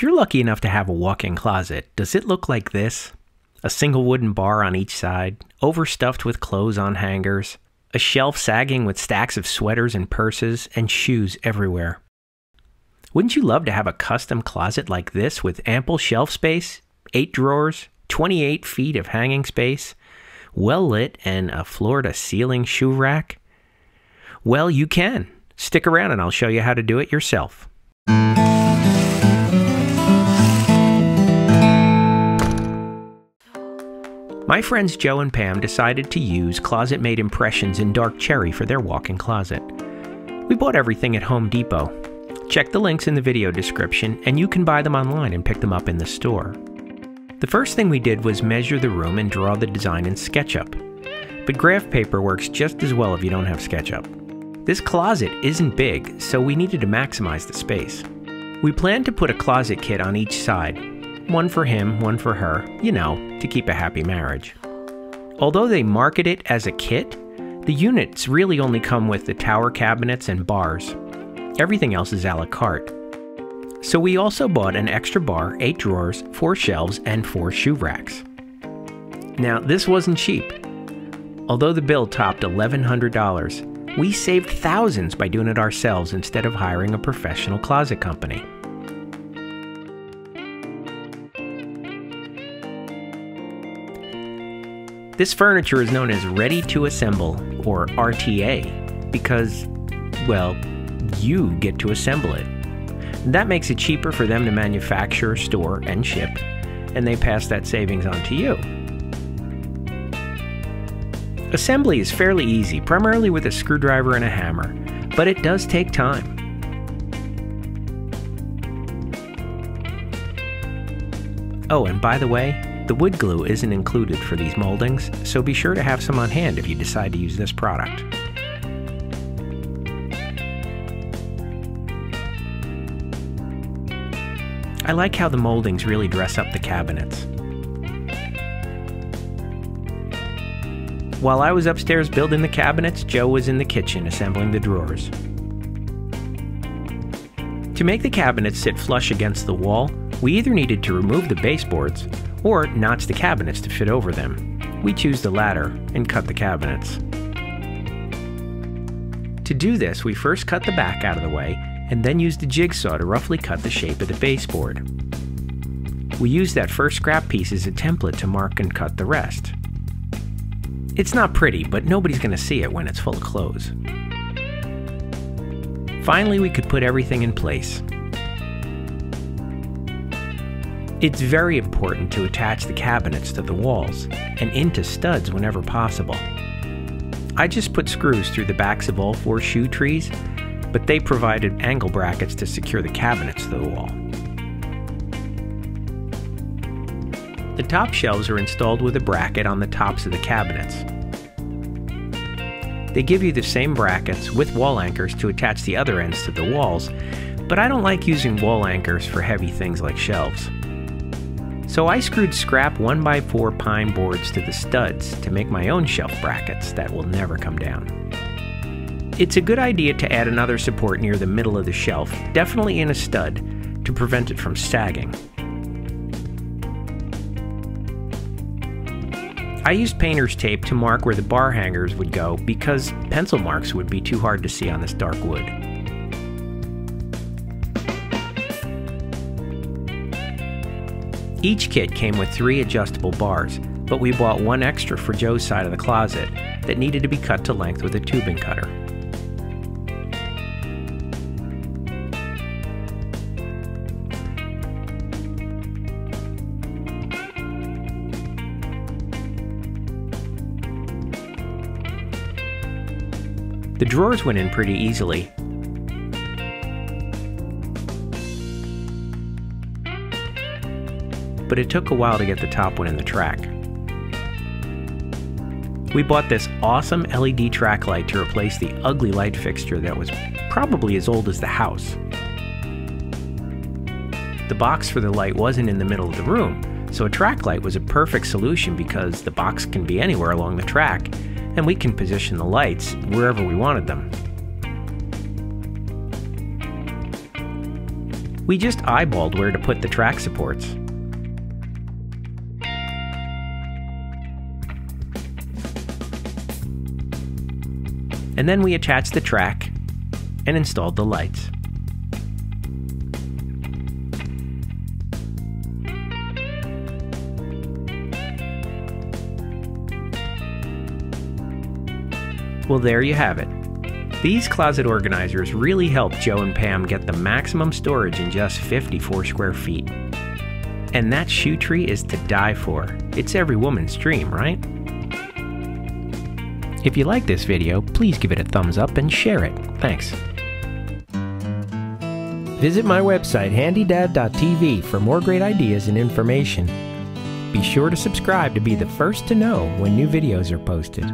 If you're lucky enough to have a walk in closet, does it look like this? A single wooden bar on each side, overstuffed with clothes on hangers, a shelf sagging with stacks of sweaters and purses, and shoes everywhere. Wouldn't you love to have a custom closet like this with ample shelf space, 8 drawers, 28 feet of hanging space, well lit, and a floor to ceiling shoe rack? Well, you can. Stick around and I'll show you how to do it yourself. My friends Joe and Pam decided to use ClosetMaid Impressions in dark cherry for their walk in closet. We bought everything at Home Depot. Check the links in the video description, and you can buy them online and pick them up in the store. The first thing we did was measure the room and draw the design in SketchUp. But graph paper works just as well if you don't have SketchUp. This closet isn't big, so we needed to maximize the space. We planned to put a closet kit on each side, one for him, one for her, you know, to keep a happy marriage. Although they market it as a kit, the units really only come with the tower cabinets and bars. Everything else is a la carte. So we also bought an extra bar, 8 drawers, 4 shelves, and 4 shoe racks. Now, this wasn't cheap. Although the bill topped $1,100, we saved thousands by doing it ourselves instead of hiring a professional closet company. This furniture is known as Ready to Assemble, or RTA, because, well, you get to assemble it. That makes it cheaper for them to manufacture, store, and ship, and they pass that savings on to you. Assembly is fairly easy, primarily with a screwdriver and a hammer, but it does take time. Oh, and by the way, the wood glue isn't included for these moldings, so be sure to have some on hand if you decide to use this product. I like how the moldings really dress up the cabinets. While I was upstairs building the cabinets, Joe was in the kitchen assembling the drawers. To make the cabinets sit flush against the wall, we either needed to remove the baseboards or notch the cabinets to fit over them. We choose the latter and cut the cabinets. To do this, we first cut the back out of the way and then use the jigsaw to roughly cut the shape of the baseboard. We use that first scrap piece as a template to mark and cut the rest. It's not pretty, but nobody's going to see it when it's full of clothes. Finally, we could put everything in place. It's very important to attach the cabinets to the walls and into studs whenever possible. I just put screws through the backs of all four shoe trees, but they provided angle brackets to secure the cabinets to the wall. The top shelves are installed with a bracket on the tops of the cabinets. They give you the same brackets with wall anchors to attach the other ends to the walls, but I don't like using wall anchors for heavy things like shelves. So I screwed scrap 1x4 pine boards to the studs to make my own shelf brackets that will never come down. It's a good idea to add another support near the middle of the shelf, definitely in a stud, to prevent it from sagging. I used painter's tape to mark where the bar hangers would go because pencil marks would be too hard to see on this dark wood. Each kit came with three adjustable bars, but we bought one extra for Joe's side of the closet that needed to be cut to length with a tubing cutter. The drawers went in pretty easily, but it took a while to get the top one in the track. We bought this awesome LED track light to replace the ugly light fixture that was probably as old as the house. The box for the light wasn't in the middle of the room, so a track light was a perfect solution because the box can be anywhere along the track and we can position the lights wherever we wanted them. We just eyeballed where to put the track supports. And then we attached the track and installed the lights. Well, there you have it. These closet organizers really help Joe and Pam get the maximum storage in just 54 square feet. And that shoe tree is to die for. It's every woman's dream, right? If you like this video, please give it a thumbs up and share it. Thanks. Visit my website handydad.tv for more great ideas and information. Be sure to subscribe to be the first to know when new videos are posted.